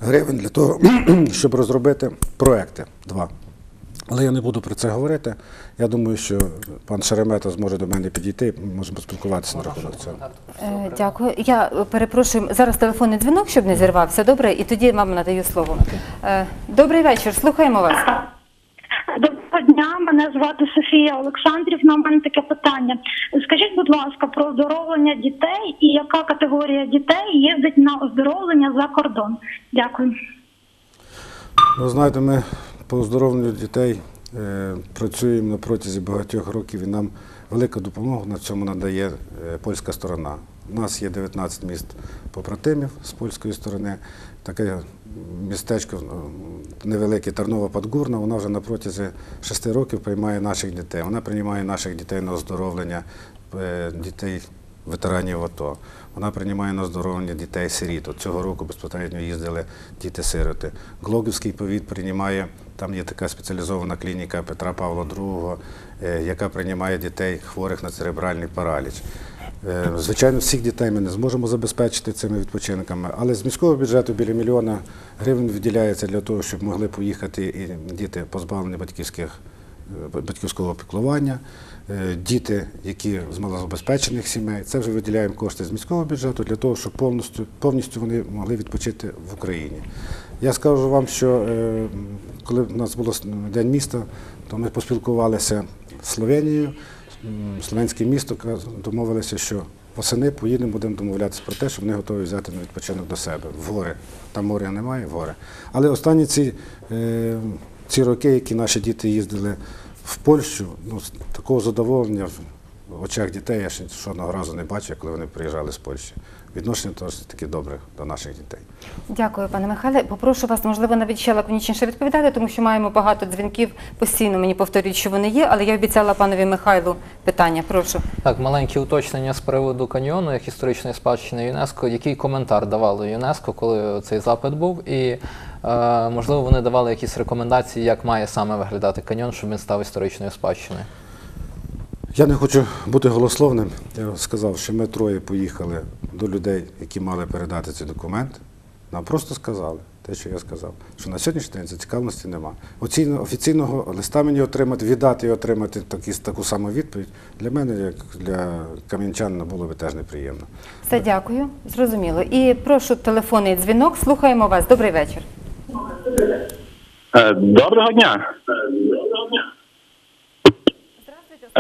Speaker 2: гривень для того, щоб розробити проекти. Два. Але я не буду про це говорити. Я думаю, що пан Шеремета зможе до мене підійти, і ми можемо поспілкуватися на рахунок цього.
Speaker 1: Е, Дякую. Я перепрошую зараз телефонний дзвінок, щоб не зірвався. Добре, і тоді вам надаю слово. Е, Добрий вечір, слухаємо вас.
Speaker 14: Доброго дня, мене звати Софія Олександрівна. У мене таке питання. Скажіть, будь ласка, про оздоровлення дітей і яка категорія дітей їздить на оздоровлення за кордон? Дякую.
Speaker 2: Ви знаєте, ми по оздоровленню дітей е, працюємо на протязі багатьох років і нам велика допомога на цьому надає е, польська сторона. У нас є 19 міст побратимів з польської сторони. Таке містечко невелике Тарнова Подгурна, вона вже на протязі 6 років приймає наших дітей. Вона приймає наших дітей на оздоровлення, е, дітей ветеранів АТО. Вона приймає на оздоровлення дітей-сиріт. Цього року безпосередньо їздили діти-сироти. Глогівський повіт приймає, там є така спеціалізована клініка Петра Павла II, е, яка приймає дітей хворих на церебральний параліч. Е, Звичайно, всіх дітей ми не зможемо забезпечити цими відпочинками, але з міського бюджету біля мільйона гривень виділяється для того, щоб могли поїхати і діти позбавлені батьківських е, батьківського піклування, діти, які з малозабезпечених сімей. Це вже виділяємо кошти з міського бюджету для того, щоб повністю, повністю вони могли відпочити в Україні. Я скажу вам, що коли в нас було День міста, то ми поспілкувалися з Словенією. Словенське місто домовилися, що восени поїдемо, будемо домовлятися про те, що вони готові взяти на відпочинок до себе в гори. Там моря немає, в гори. Але останні ці, е, ці роки, які наші діти їздили в Польщу, ну, такого задоволення в очах дітей я ще жодного разу не бачив, коли вони приїжджали з Польщі. Відношення теж таки добре до наших дітей.
Speaker 1: Дякую, пане Михайле. Попрошу вас, можливо, навіть ще лаконічніше відповідати, тому що маємо багато дзвінків. Постійно мені повторюють, що вони є, але я обіцяла панові Михайлу питання. Прошу.
Speaker 6: Так, маленьке уточнення з приводу каньйону як історичної спадщини ЮНЕСКО. Який коментар давали ЮНЕСКО, коли цей запит був? І е, можливо вони давали якісь рекомендації, як має саме виглядати каньйон, щоб він став історичною спадщиною?
Speaker 2: Я не хочу бути голословним. Я сказав, що ми троє поїхали до людей, які мали передати цей документ. Нам просто сказали те, що я сказав, що на сьогоднішній день зацікавленості нема. Оційно, офіційного листа мені отримати, віддати і отримати такі, таку саму відповідь для мене, як для кам'янчанина, було би теж неприємно.
Speaker 1: Все, дякую. Зрозуміло. І прошу телефонний дзвінок. Слухаємо вас. Добрий вечір.
Speaker 15: Е, Доброго дня.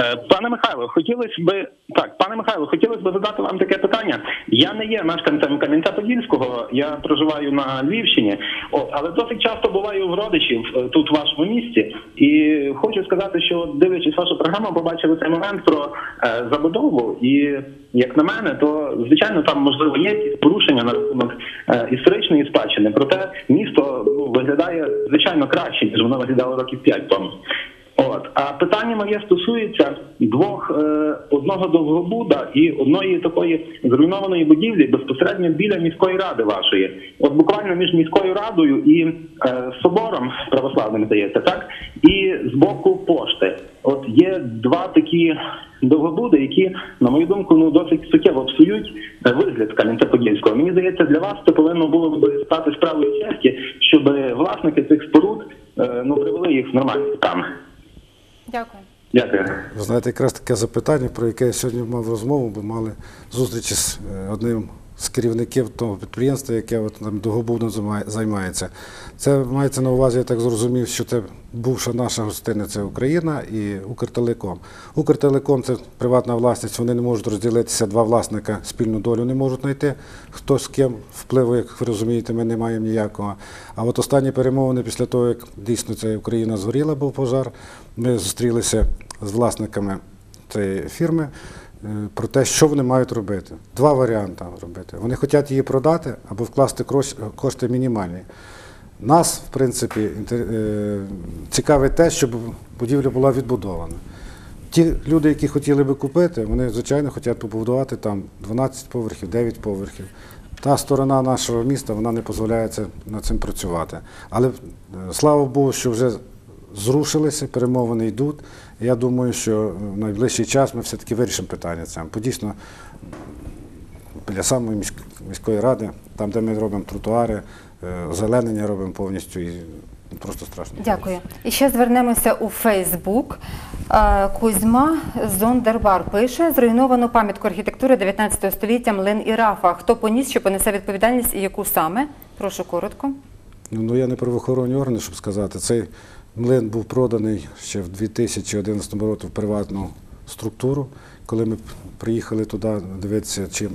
Speaker 15: Е, Пане Михайло, хотілося би так, пане Михайло, хотілося б задати вам таке питання. Я не є мешканцем Кам'янця-Подільського, я проживаю на Львівщині, от, але досить часто буваю в родичів е, тут в вашому місті. І хочу сказати, що дивлячись вашу програму, побачили цей момент про е, забудову. І як на мене, то звичайно там можливо є якісь порушення на рахунок е, історичної спадщини. Проте місто ну, виглядає звичайно краще, ніж воно виглядало років 5 тому. От а питання моє стосується двох е, одного довгобуда і одної такої зруйнованої будівлі безпосередньо біля міської ради вашої. От буквально між міською радою і е, собором православним здається, так і з боку пошти. От є два такі довгобуди, які, на мою думку, ну досить суттєво псують е, вигляд Кам'янця-Подільського. Мені здається, для вас це повинно було б стати справою честі, щоб власники цих споруд е, ну привели їх в нормальні стан.
Speaker 1: Дякую.
Speaker 15: Дякую.
Speaker 2: Ви знаєте, якраз таке запитання, про яке я сьогодні мав розмову, бо мали зустрічі з е, одним з керівників того підприємства, яке от там довгобудно займається. Це мається на увазі, я так зрозумів, що це бувша наша гостиниця Україна і Укртелеком. Укртелеком це приватна власність, вони не можуть розділитися, два власника спільну долю не можуть знайти. Хто з ким впливу, як ви розумієте, ми не маємо ніякого. А от останні перемовини після того, як дійсно ця Україна згоріла, був пожар, ми зустрілися з власниками цієї фірми про те, що вони мають робити. Два варіанти робити. Вони хочуть її продати або вкласти кошти мінімальні. Нас, в принципі, е, цікавить те, щоб будівля була відбудована. Ті люди, які хотіли би купити, вони, звичайно, хочуть побудувати там 12 поверхів, 9 поверхів. Та сторона нашого міста вона не дозволяє над цим працювати. Але е, слава Богу, що вже зрушилися, перемовини йдуть. Я думаю, що в найближчий час ми все-таки вирішимо питання це. Бо дійсно біля самої міської ради, там, де ми робимо тротуари, е, озеленення робимо повністю і просто страшно.
Speaker 1: Дякую. І ще звернемося у Фейсбук. Е, Кузьма Зондербар пише: зруйновану пам'ятку архітектури 19 століття млин і рафа. Хто поніс, що понесе відповідальність і яку саме? Прошу коротко.
Speaker 2: Ну, ну я не правоохоронні органи, щоб сказати. Цей млин був проданий ще в 2011 році в приватну структуру. Коли ми приїхали туди дивитися, чим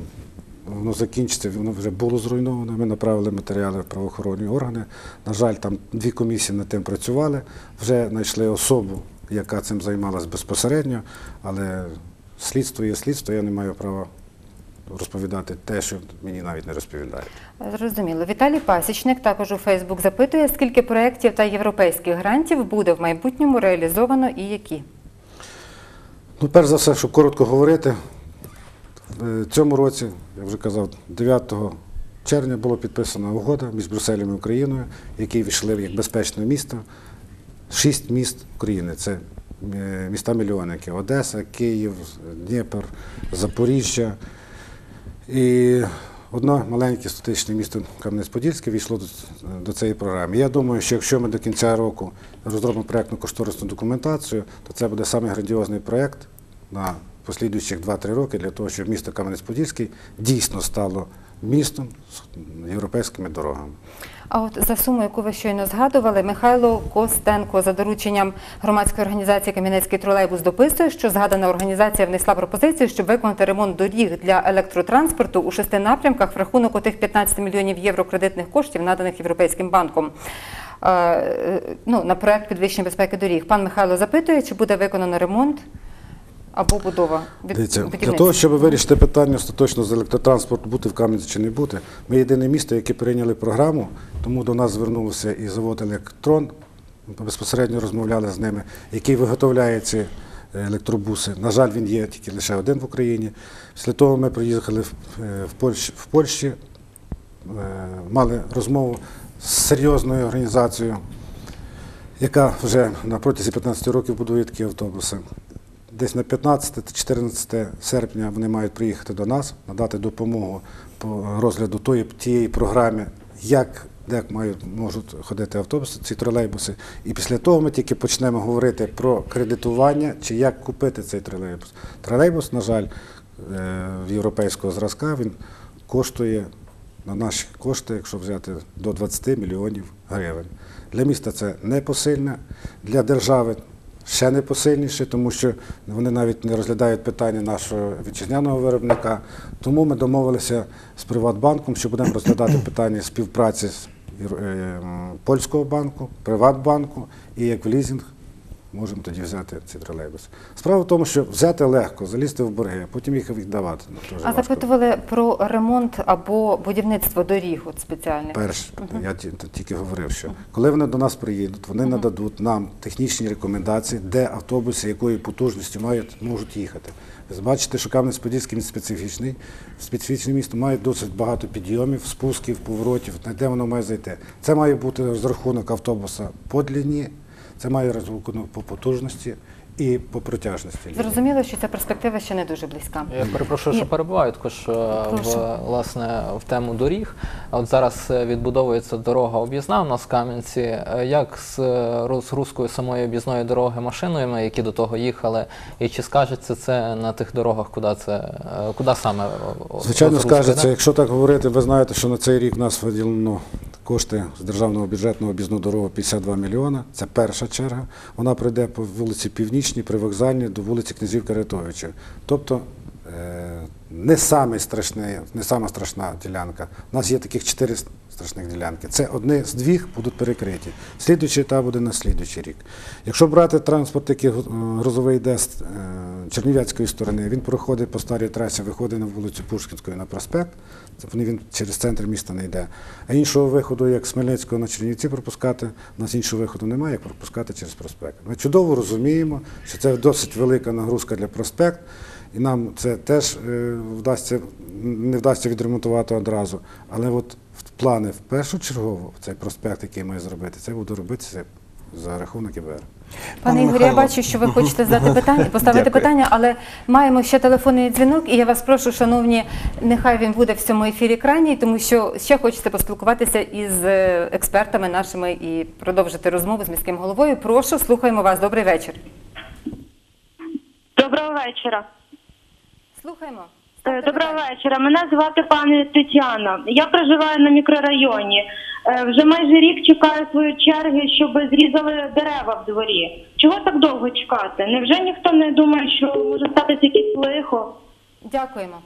Speaker 2: воно закінчиться, воно вже було зруйновано. Ми направили матеріали в правоохоронні органи. На жаль, там дві комісії над тим працювали, вже знайшли особу, яка цим займалась безпосередньо, але слідство є слідство, я не маю права розповідати те, що мені навіть не розповідають.
Speaker 1: Зрозуміло. Віталій Пасічник також у Фейсбук запитує, скільки проєктів та європейських грантів буде в майбутньому реалізовано і які.
Speaker 2: Ну, перш за все, щоб коротко говорити, В цьому році, я вже казав, 9 червня була підписана угода між Брюсселем і Україною, які війшли як безпечне місто. Шість міст України. Це е, міста-мільйонники: Одеса, Київ, Дніпр, Запоріжжя. І одне маленьке статичне місто Кам'янець-Подільське війшло до, цієї програми. Я думаю, що якщо ми до кінця року розробимо проєктну кошторисну документацію, то це буде самий грандіозний проєкт на послідуючих 2-3 роки для того, щоб місто Кам'янець-Подільський дійсно стало містом з європейськими дорогами.
Speaker 1: А от за суму, яку ви щойно згадували, Михайло Костенко за дорученням громадської організації Кам'янецький тролейбус дописує, що згадана організація внесла пропозицію, щоб виконати ремонт доріг для електротранспорту у шести напрямках в рахунок отих 15 мільйонів євро кредитних коштів, наданих Європейським банком. Е, е, Ну, на проект підвищення безпеки доріг. Пан Михайло запитує, чи буде виконано ремонт або будова від
Speaker 2: Дивіться, для того, щоб вирішити питання остаточно з електротранспорту, бути в Кам'янці чи не бути, ми єдине місто, яке прийняли програму, тому до нас звернувся і завод Електрон, ми безпосередньо розмовляли з ними, який виготовляє ці е, електробуси. На жаль, він є тільки лише один в Україні. Після того ми приїхали в, е, в Польщі, в Польщі е, мали розмову з серйозною організацією, яка вже на протязі 15 років будує такі автобуси. Десь на 15-14 серпня вони мають приїхати до нас, надати допомогу по розгляду тої, тієї програми, як, як мають, можуть ходити автобуси, ці тролейбуси. І після того ми тільки почнемо говорити про кредитування чи як купити цей тролейбус. Тролейбус, на жаль, е, європейського зразка, він коштує на наші кошти, якщо взяти до 20 мільйонів гривень. Для міста це непосильне, для держави ще не посильніші, тому що вони навіть не розглядають питання нашого вітчизняного виробника. Тому ми домовилися з Приватбанком, що будемо розглядати питання співпраці з е, польського банку, Приватбанку і як в лізинг можемо тоді взяти ці тролейбуси. Справа в тому, що взяти легко, залізти в борги, а потім їх віддавати. Ну,
Speaker 1: А
Speaker 2: важко.
Speaker 1: запитували про ремонт або будівництво доріг от спеціальних.
Speaker 2: Перше, я ті- тільки говорив, що коли вони до нас приїдуть, вони нададуть нам технічні рекомендації, де автобуси якої потужності мають можуть їхати. Ви бачите, що Кам'янець-Подільський специфічний, специфічне місто має досить багато підйомів, спусків, поворотів, де воно має зайти. Це має бути розрахунок автобуса по длині, це має розрахунок по потужності і по протяжності.
Speaker 1: Зрозуміло, що ця перспектива ще не дуже близька.
Speaker 6: Я перепрошую, що перебуваю також е, в власне в тему доріг. От зараз е, відбудовується дорога об'їзна у нас в Кам'янці. Е, Як з розгрузкою самої об'їзної дороги машинами, які до того їхали, і чи скажеться це на тих дорогах, куди це куди саме
Speaker 2: Звичайно, скажеться, якщо так говорити, ви знаєте, що на цей рік нас виділено кошти з державного бюджетного об'їзну дорогу 52 мільйона. Це перша черга. Вона пройде по вулиці Північній, привокзальній до вулиці Князів Каратовича. Тобто е, не самий страшний, не сама страшна ділянка. У нас є таких чотири страшних ділянки. Це одне з двох будуть перекриті. Слідуючий етап буде на слідуючий рік. Якщо брати транспорт, який е, грузовий йде з е, Чернівецької сторони, він проходить по старій трасі, виходить на вулицю Пушкінської на проспект. Він через центр міста не йде. А іншого виходу, як з Хмельницького на Чернівці пропускати, у нас іншого виходу немає, як пропускати через проспект. Ми чудово розуміємо, що це досить велика нагрузка для проспект, і нам це теж е, вдасться, не вдасться відремонтувати одразу. Але от плани в першу чергу цей проспект, який має зробити, це буде робитися за рахунок ІБР.
Speaker 1: Пане Ігорі, я бачу, що ви хочете задати питання, поставити
Speaker 2: Дякую.
Speaker 1: питання, але маємо ще телефонний дзвінок, і я вас прошу, шановні, нехай він буде в цьому ефірі крайній, тому що ще хочете поспілкуватися із е, експертами нашими і продовжити розмову з міським головою. Прошу, слухаємо вас. Добрий вечір.
Speaker 14: Доброго вечора.
Speaker 1: Слухаємо.
Speaker 14: Е, Доброго вечора. Мене звати пані Тетяна. Я проживаю на мікрорайоні. Е, Вже майже рік чекаю свої черги, щоб зрізали дерева в дворі. Чого так довго чекати? Невже ніхто не думає, що може статися якесь лихо?
Speaker 1: Дякуємо.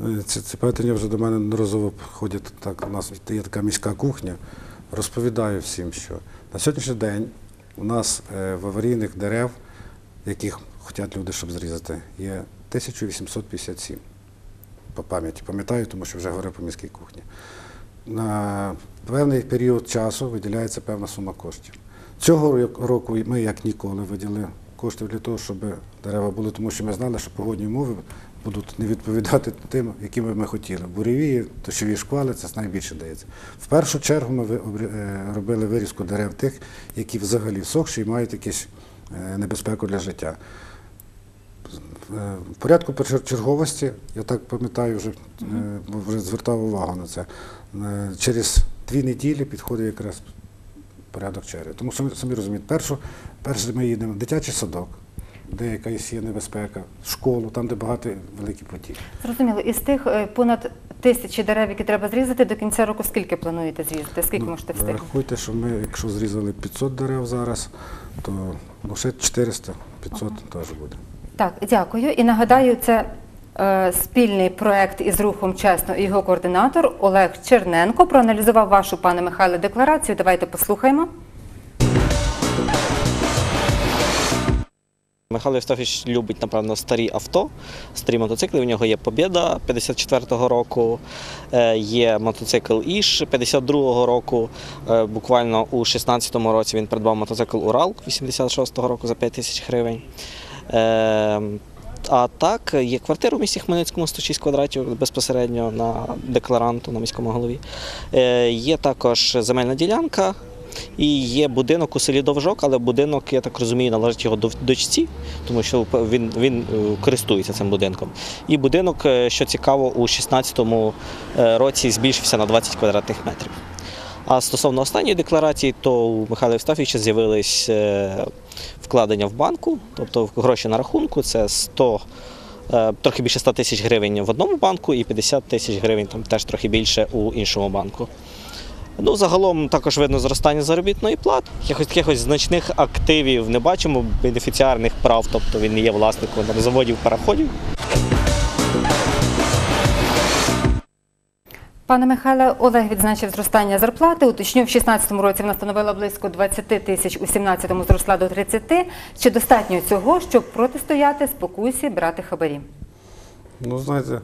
Speaker 2: Е, Ці, ці питання вже до мене неразово ходять. Так, у нас є така міська кухня. Розповідаю всім, що на сьогоднішній день у нас в аварійних дерев, яких хочуть люди, щоб зрізати, є 1857 по пам'яті. Пам'ятаю, тому що вже говорив по міській кухні. На певний період часу виділяється певна сума коштів. Цього року ми як ніколи виділили коштів для того, щоб дерева були, тому що ми знали, що погодні умови будуть не відповідати тим, якими ми хотіли. Буревії, дощові шквали це найбільше дається. В першу чергу ми е, робили вирізку дерев тих, які взагалі всохші і мають якусь е, небезпеку для життя. Е, В порядку першочерговості, я так пам'ятаю, вже, е, вже звертав увагу на це. е, Через дві неділі підходить якраз порядок черги. Тому що самі розумієте, першу, перше ми їдемо в дитячий садок, де якась є небезпека, школу, там, де багато великі потік.
Speaker 1: Зрозуміло, із тих понад тисячі дерев, які треба зрізати, до кінця року скільки плануєте зрізати? Скільки можете встигнути?
Speaker 2: Рахуйте, що ми, якщо зрізали 500 дерев зараз, то ну, ще 400-500 теж буде.
Speaker 1: Так, дякую. І нагадаю, це е, спільний проект із рухом чесно і його координатор Олег Черненко проаналізував вашу, пане Михайле, декларацію. Давайте послухаємо.
Speaker 16: Михайло Євстафович любить, напевно, старі авто, старі мотоцикли. У нього є Побєда 54-го року, е, є мотоцикл Іш 52-го року. Е, Буквально у 16-му році він придбав мотоцикл Урал 86-го року за 5 тисяч гривень. Е, А так, є квартира у місті Хмельницькому 106 квадратів безпосередньо на декларанту, на міському голові. Е, Є також земельна ділянка. І є будинок у селі Довжок, але будинок, я так розумію, належить його дочці, тому що він, він е, користується цим будинком. І будинок, е, що цікаво, у 16-му е, році збільшився на 20 квадратних метрів. А стосовно останньої декларації, то у Михайла Євстафійовича з'явились е, вкладення в банку, тобто гроші на рахунку це 100, е, трохи більше 100 тисяч гривень в одному банку і 50 тисяч гривень, там теж трохи більше у іншому банку. Ну, загалом також видно зростання заробітної плати. Якихось якихось значних активів не бачимо, бенефіціарних прав, тобто він не є власником заводів, пароходів.
Speaker 1: Пане Михайле, Олег відзначив зростання зарплати. Уточню, в 2016 році вона становила близько 20 тисяч, у 2017 зросла до 30. Чи достатньо цього, щоб протистояти спокусі брати хабарі?
Speaker 2: Ну, знаєте,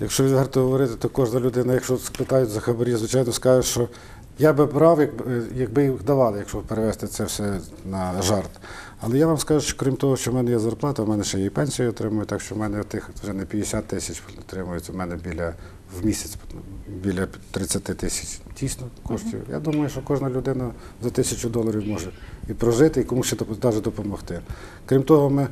Speaker 2: якщо відверто говорити, то кожна людина, якщо спитають за хабарі, звичайно, скаже, що я би брав, якби, їх давали, якщо перевести це все на жарт. Але я вам скажу, що крім того, що в мене є зарплата, в мене ще і пенсію отримую, так що в мене тих вже не 50 тисяч отримується, в мене біля в місяць біля 30 тисяч дійсно коштів. Я думаю, що кожна людина за тисячу доларів може і прожити, і комусь ще навіть допомогти. Крім того, ми.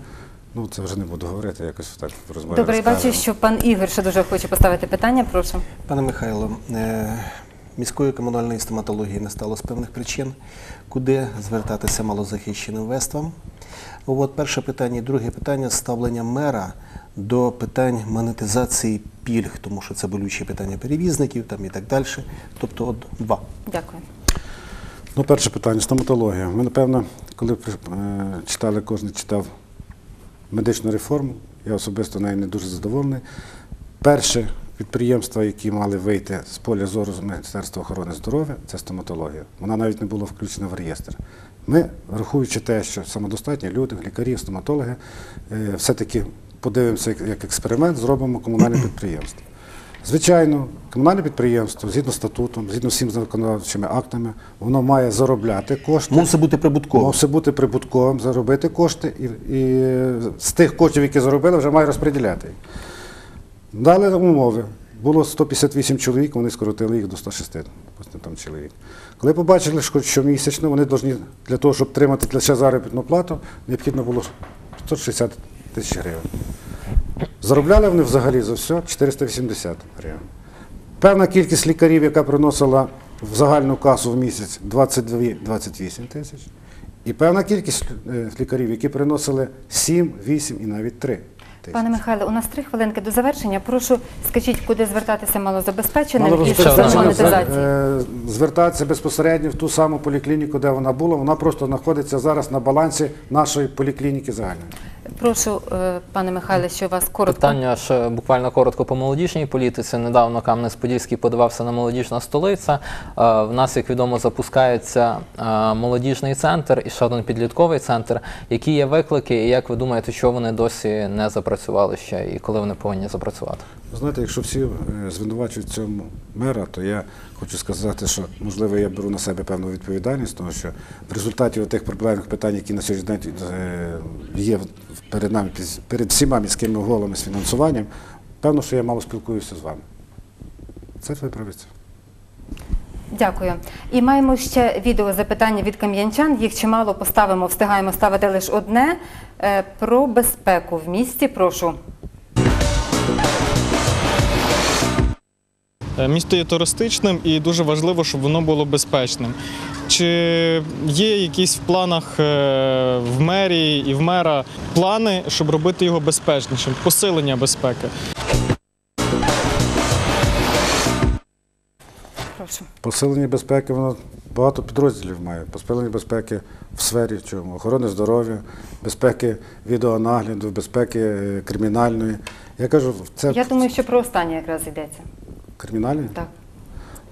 Speaker 2: Ну, це вже не буду говорити, якось так в розмові.
Speaker 1: Добре, я бачу, що пан Ігор ще дуже хоче поставити питання. Прошу.
Speaker 5: Пане Михайло, е, міської комунальної стоматології не стало з певних причин, куди звертатися малозахищеним вествам. От перше питання і друге питання ставлення мера до питань монетизації пільг, тому що це болючі питання перевізників там і так далі. Тобто, от два.
Speaker 1: Дякую.
Speaker 2: Ну, перше питання стоматологія. Ми, напевно, коли е, читали, кожен читав медичну реформу, я особисто нею не дуже задоволений. Перше підприємства, які мали вийти з поля зору з Міністерства охорони здоров'я, це стоматологія. Вона навіть не була включена в реєстр. Ми, рахуючи те, що самодостатні люди, лікарі, стоматологи, е, все-таки подивимося як, експеримент, зробимо комунальне підприємство. Звичайно, комунальне підприємство, згідно з статутом, згідно з всіма законодавчими актами, воно має заробляти кошти.
Speaker 5: Мусить бути прибутковим.
Speaker 2: Мусить бути прибутковим, заробити кошти і, і з тих коштів, які заробили, вже має розподіляти. Дали умови. Було 158 чоловік, вони скоротили їх до 106 допустим, там чоловік. Коли побачили, що щомісячно вони повинні для того, щоб отримати лише заробітну плату, необхідно було 160 тисяч гривень. Заробляли вони взагалі за все 480 гривень. Певна кількість лікарів, яка приносила в загальну касу в місяць 22-28 тисяч. І певна кількість е, лікарів, які приносили 7, 8 і навіть 3 тисячі.
Speaker 1: Пане Михайло, у нас три хвилинки до завершення. Прошу, скажіть, куди звертатися малозабезпеченим
Speaker 2: Мало
Speaker 1: із
Speaker 2: розпочати,
Speaker 1: монетизації?
Speaker 2: е, звертатися безпосередньо в ту саму поліклініку, де вона була. Вона просто знаходиться зараз на балансі нашої поліклініки загальної.
Speaker 1: Прошу, е, пане Михайле, що вас коротко.
Speaker 6: Питання ж буквально коротко по молодіжній політиці. Недавно Кам'янець-Подільський подавався на молодіжна столиця. Е, В нас, як відомо, запускається е, молодіжний центр і ще один підлітковий центр. Які є виклики, і як ви думаєте, що вони досі не запрацювали ще, і коли вони повинні запрацювати?
Speaker 2: Знаєте, якщо всі е, звинувачують цьому мера, то я хочу сказати, що можливо я беру на себе певну відповідальність, тому що в результаті тих проблемних питань, які на сьогоднішній день е, є перед нами, перед всіма міськими головами з фінансуванням, певно, що я мало спілкуюся з вами. Це виправиться.
Speaker 1: Дякую. І маємо ще відео запитання від кам'янчан. Їх чимало поставимо, встигаємо ставити лише одне е, про безпеку в місті. Прошу.
Speaker 17: Місто є туристичним і дуже важливо, щоб воно було безпечним. Чи є якісь в планах е, в мерії і в мера плани, щоб робити його безпечнішим, посилення безпеки?
Speaker 2: Посилення безпеки, воно багато підрозділів має. Посилення безпеки в сфері чому? охорони здоров'я, безпеки відеонагляду, безпеки е, кримінальної. Я кажу, це
Speaker 1: Я думаю, що про останнє якраз йдеться.
Speaker 2: Кримінальної?
Speaker 1: Так.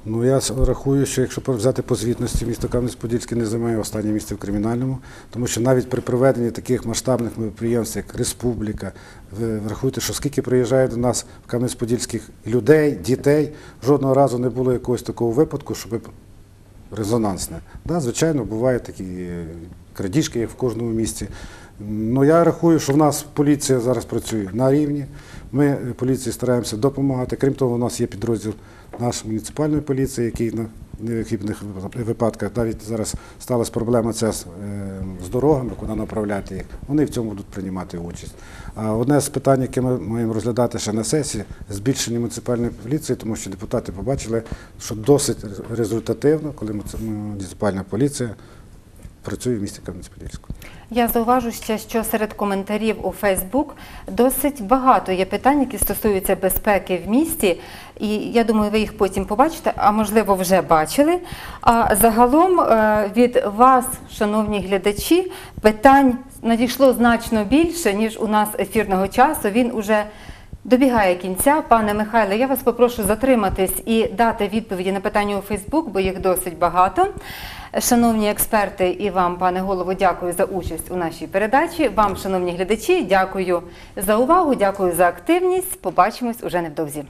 Speaker 2: Ну я рахую, що якщо взяти по звітності, місто Кам'янець-Подільський не займає останнє місце в кримінальному, тому що навіть при проведенні таких масштабних мероприємств, як Республіка, ви врахуєте, що скільки приїжджає до нас в Кам'янець-Подільських людей, дітей, жодного разу не було якогось такого випадку, щоб резонансне. Да, звичайно, бувають такі е, крадіжки, як в кожному місті. Ну, я рахую, що в нас поліція зараз працює на рівні. Ми поліції стараємося допомагати. Крім того, у нас є підрозділ нашої муніципальної поліції, який на необхідних випадках навіть зараз сталася проблема ця з, е, з дорогами, куди направляти їх. Вони в цьому будуть приймати участь. А одне з питань, яке ми маємо розглядати ще на сесії, збільшення муніципальної поліції, тому що депутати побачили, що досить результативно, коли муніципальна поліція працює в місті Кам'янець-Подільську.
Speaker 1: Я зауважу ще, що серед коментарів у Фейсбук досить багато є питань, які стосуються безпеки в місті. І я думаю, ви їх потім побачите, а можливо вже бачили. А загалом е, від вас, шановні глядачі, питань надійшло значно більше, ніж у нас ефірного часу. Він уже Добігає кінця, пане Михайле, я вас попрошу затриматись і дати відповіді на питання у Фейсбук, бо їх досить багато. Шановні експерти, і вам, пане голово, дякую за участь у нашій передачі. Вам, шановні глядачі, дякую за увагу. Дякую за активність. Побачимось уже невдовзі.